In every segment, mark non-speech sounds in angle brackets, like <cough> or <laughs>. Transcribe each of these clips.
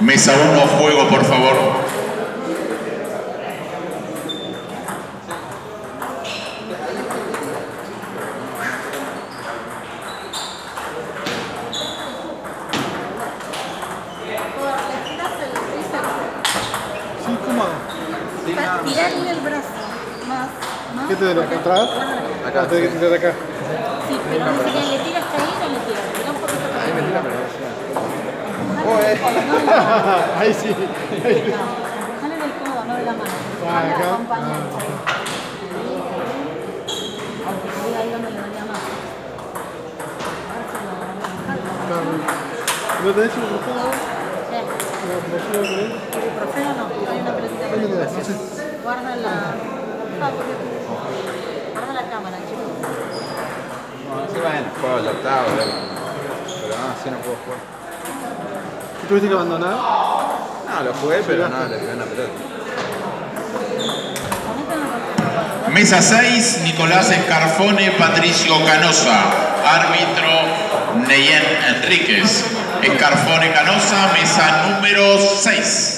Mesa 1, juego, por favor. Más. ¿Qué te duele? ¿Acá atrás? Acá, Ah, te sí. desde acá. Sí, pero no sé le tira hasta ahí o le tira. Tira un poquito Ahí me tira, pero <laughs> Ahí sí. Jale del codo, no de la mano. Ah, acá. Aunque ahí donde le más. ¿No tenés un? Eh, no, hay una pelotita Ahí tenés, ibuprofeno. Guarda la... Guarda la cámara, chicos. Bueno, sí, bueno, juego el octavo, pero pero no, así no puedo jugar. ¿Tuviste que abandonar? No, lo jugué, pero no, le pegué una pelota. Mesa 6, Nicolás Escarfone, Patricio Canosa. Árbitro, Neyen Enríquez. Escarfone Canosa, mesa número 6.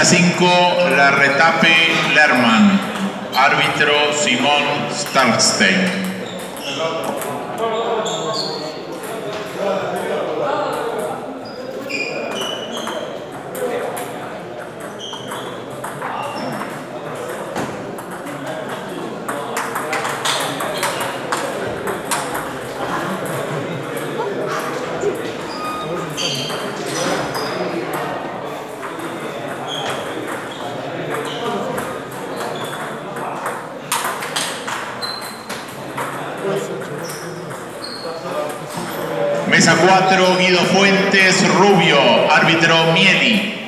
Mesa 5, la retape Lerman. Árbitro Simón Starkstein. Mesa 4, Guido Fuentes, Rubio, árbitro Mieli.